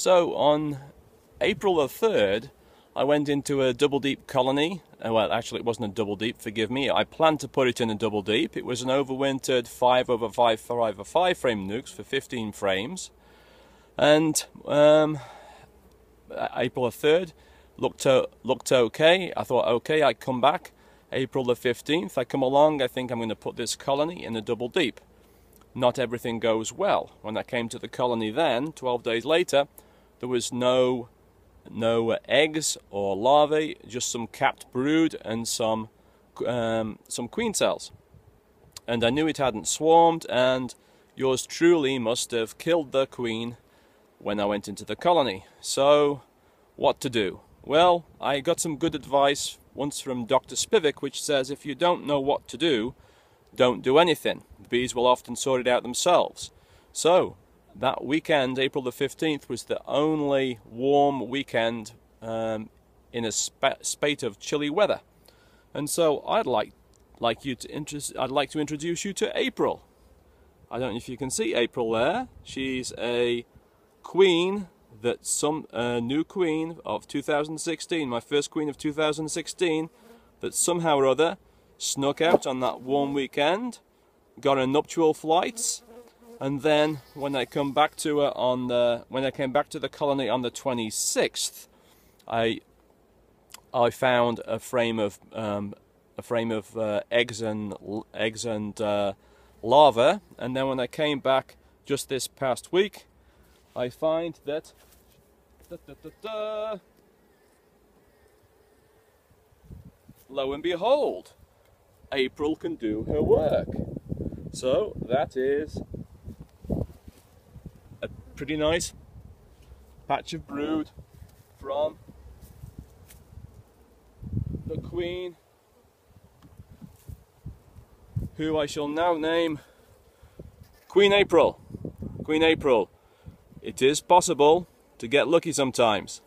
So on April the 3rd, I went into a double deep colony. Uh, well, actually, it wasn't a double deep, forgive me. I planned to put it in a double deep. It was an overwintered 5 over 5 5 over 5 frame nucs for 15 frames. And um, April the 3rd looked, looked okay. I thought, okay, I'd come back. April the 15th, I come along, I think I'm going to put this colony in a double deep. Not everything goes well. When I came to the colony then, 12 days later, there was no no eggs or larvae, just some capped brood and some um, some queen cells. And I knew it hadn't swarmed, and yours truly must have killed the queen when I went into the colony. So, what to do? Well, I got some good advice once from Dr. Spivak, which says if you don't know what to do, don't do anything. The bees will often sort it out themselves. So, that weekend, April the 15th, was the only warm weekend um, in a sp spate of chilly weather. And so I'd like like you to interest I'd like to introduce you to April. I don't know if you can see April there. She's a queen that some uh, new queen of 2016, my first queen of 2016, that somehow or other snuck out on that warm weekend, got a nuptial flights, and then when I come back to it on the when I came back to the colony on the 26th, I I found a frame of um, a frame of uh, eggs and eggs and uh, larvae, and then when I came back just this past week, I find that Da, da, da, Lo and behold, April can do her work. So that is pretty nice patch of brood from the Queen, who I shall now name Queen April. Queen April. It is possible to get lucky sometimes.